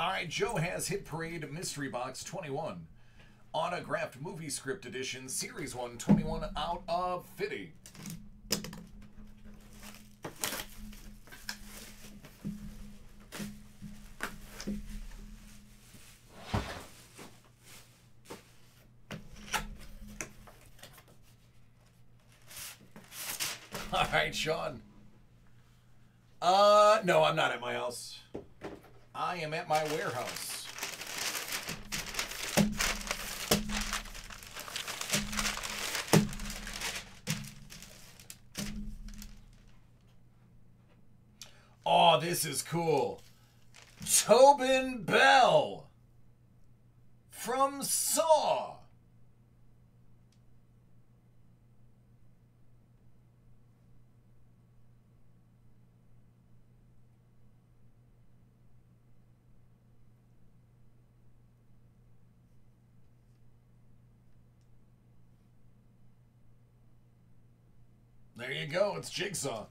All right, Joe has Hit Parade Mystery Box 21. Autographed Movie Script Edition, Series 1, 21 out of 50. All right, Sean. Uh, no, I'm not at my house. I am at my warehouse. Oh, this is cool. Tobin Bell from Saw. There you go. It's Jigsaw.